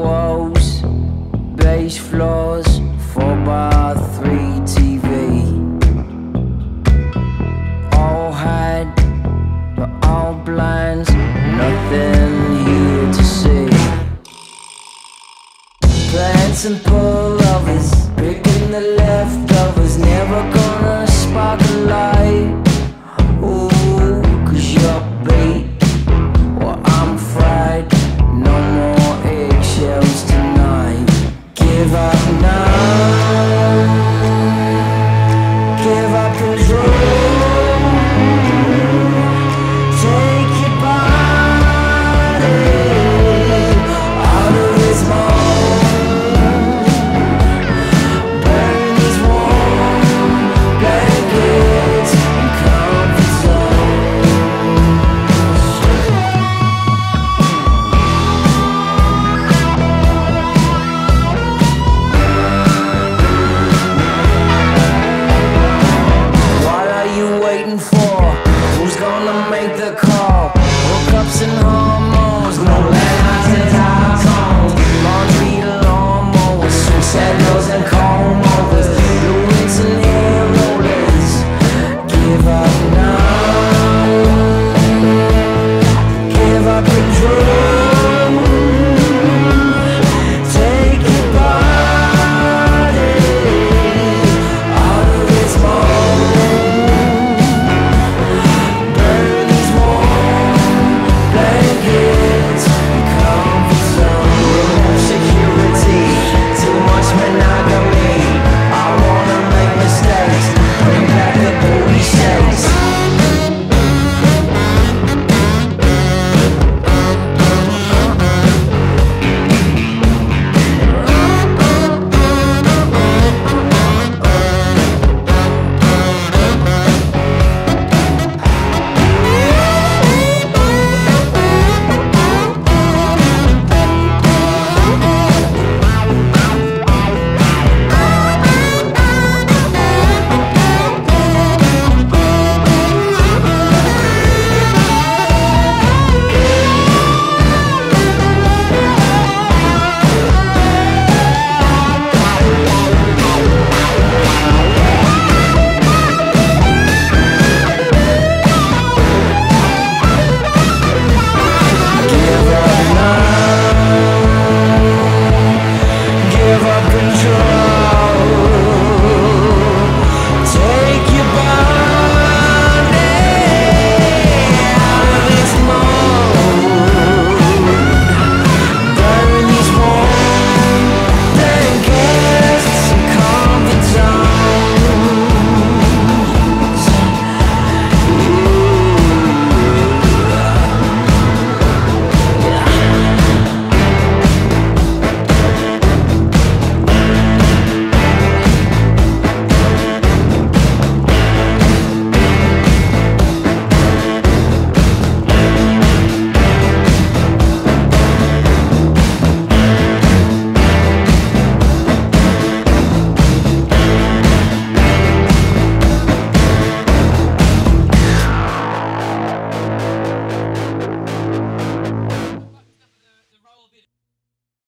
walls, beige floors, 4 by 3 TV. All hide, but all blinds, nothing here to see. Plants and pullovers, picking the leftovers, never gonna.